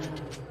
blood.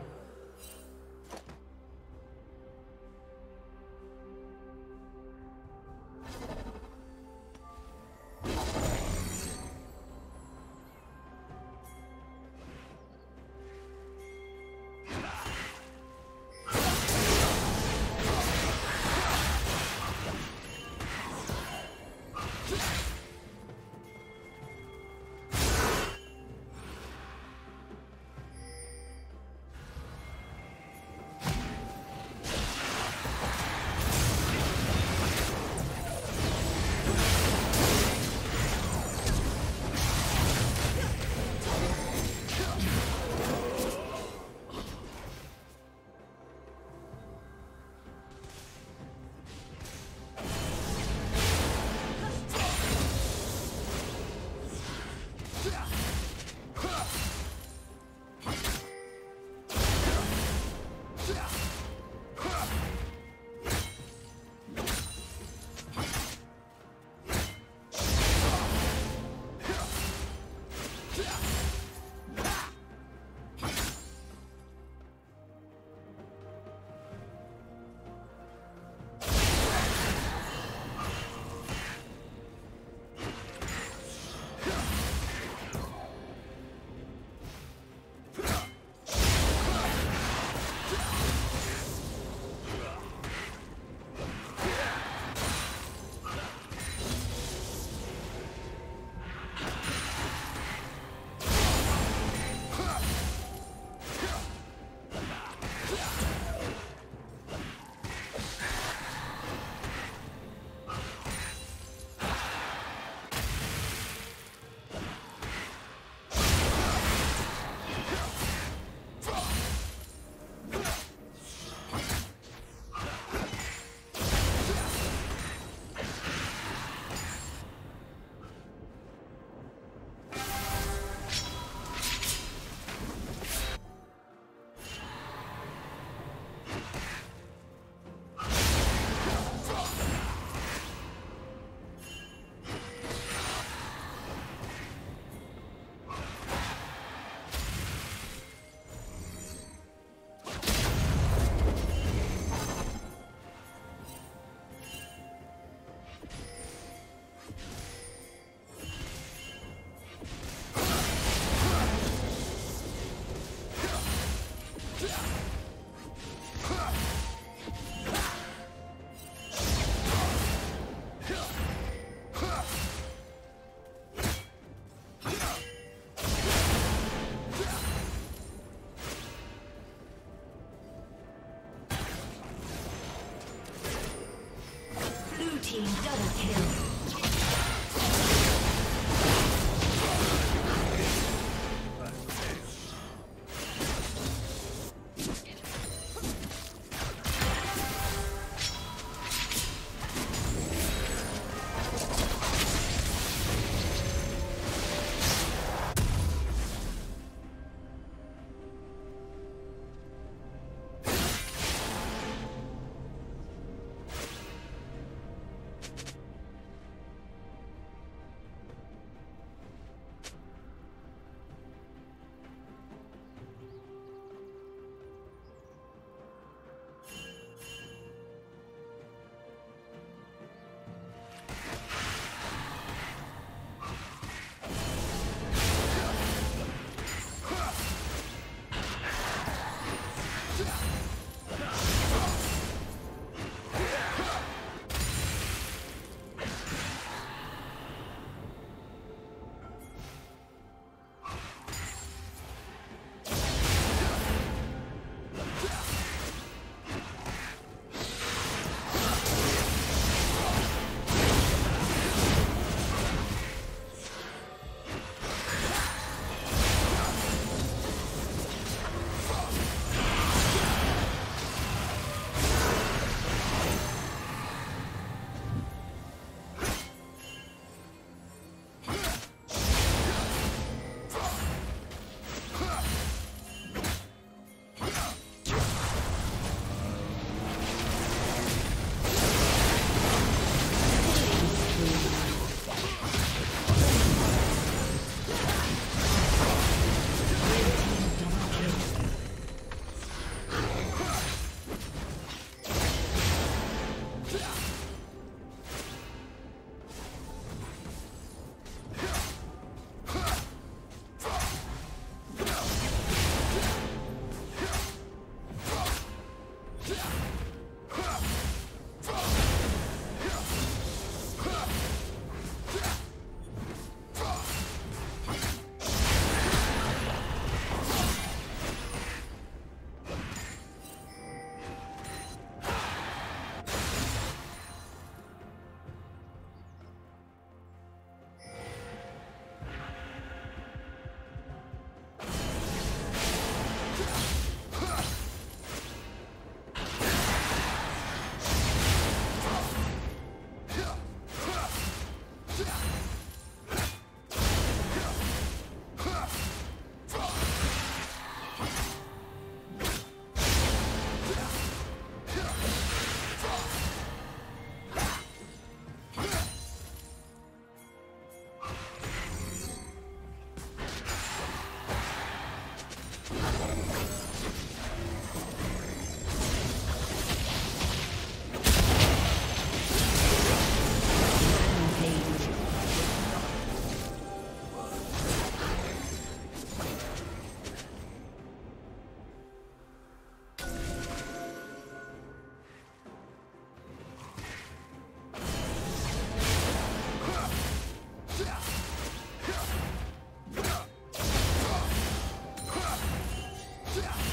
Yeah.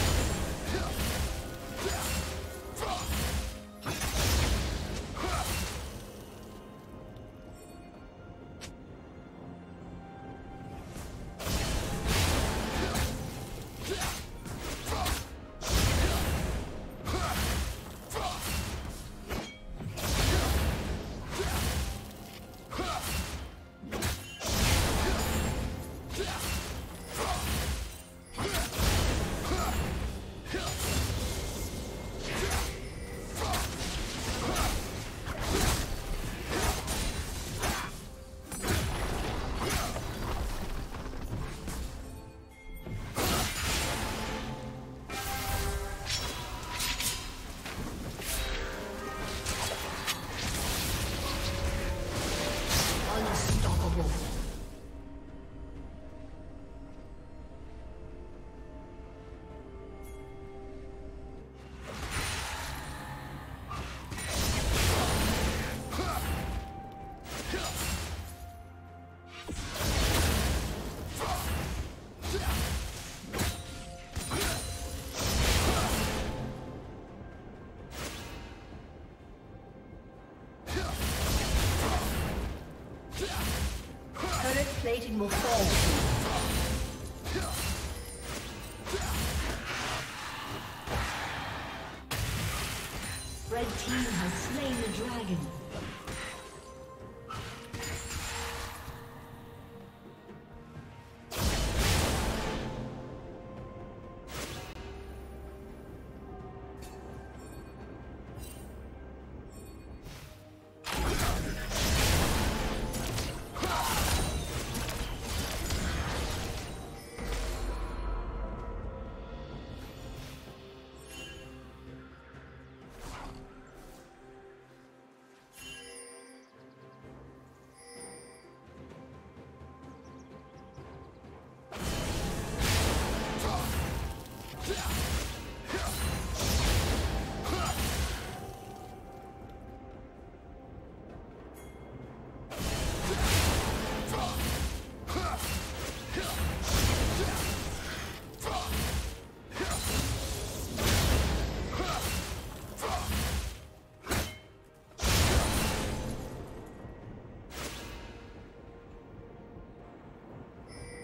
unstoppable. Plating will fall. Red team has slain the dragon.